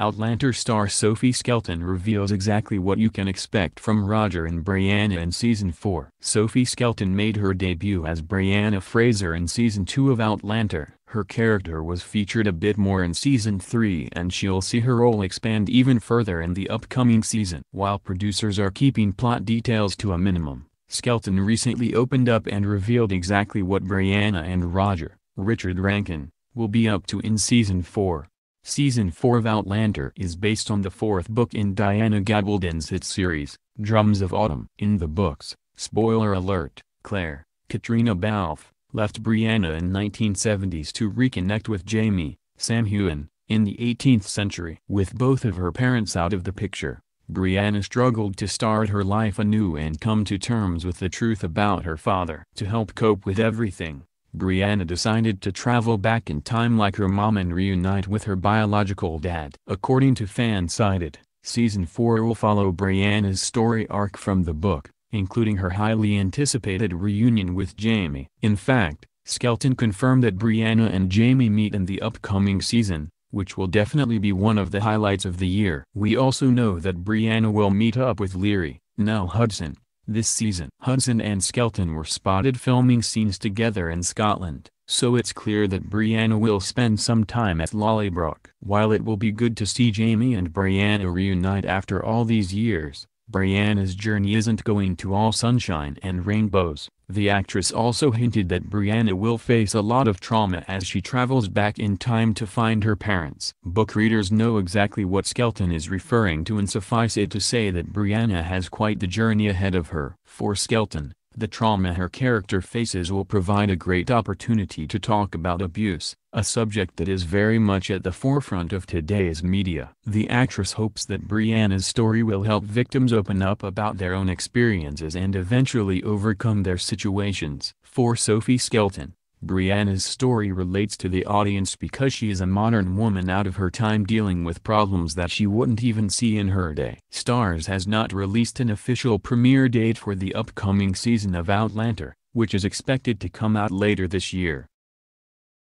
Outlander star Sophie Skelton reveals exactly what you can expect from Roger and Brianna in Season 4. Sophie Skelton made her debut as Brianna Fraser in Season 2 of Outlander. Her character was featured a bit more in Season 3 and she'll see her role expand even further in the upcoming season. While producers are keeping plot details to a minimum, Skelton recently opened up and revealed exactly what Brianna and Roger, Richard Rankin, will be up to in Season 4. Season 4 of Outlander is based on the fourth book in Diana Gabaldon's hit series, Drums of Autumn. In the books, spoiler alert, Claire, Caitriona Balfe, left Brianna in 1970s to reconnect with Jamie, Sam Heughan, in the 18th century. With both of her parents out of the picture, Brianna struggled to start her life anew and come to terms with the truth about her father. To help cope with everything, Brianna decided to travel back in time like her mom and reunite with her biological dad. According to Fansided, Season 4 will follow Brianna's story arc from the book, including her highly anticipated reunion with Jamie. In fact, Skelton confirmed that Brianna and Jamie meet in the upcoming season, which will definitely be one of the highlights of the year. We also know that Brianna will meet up with Laoghaire, Nell Hudson, this season. Hudson and Skelton were spotted filming scenes together in Scotland, so it's clear that Brianna will spend some time at Lallybroch. While it will be good to see Jamie and Brianna reunite after all these years, Brianna's journey isn't going to all sunshine and rainbows. The actress also hinted that Brianna will face a lot of trauma as she travels back in time to find her parents. Book readers know exactly what Skelton is referring to and suffice it to say that Brianna has quite the journey ahead of her. For Skelton, the trauma her character faces will provide a great opportunity to talk about abuse, a subject that is very much at the forefront of today's media. The actress hopes that Brianna's story will help victims open up about their own experiences and eventually overcome their situations. For Sophie Skelton, Brianna's story relates to the audience because she is a modern woman out of her time dealing with problems that she wouldn't even see in her day. Starz has not released an official premiere date for the upcoming season of Outlander, which is expected to come out later this year.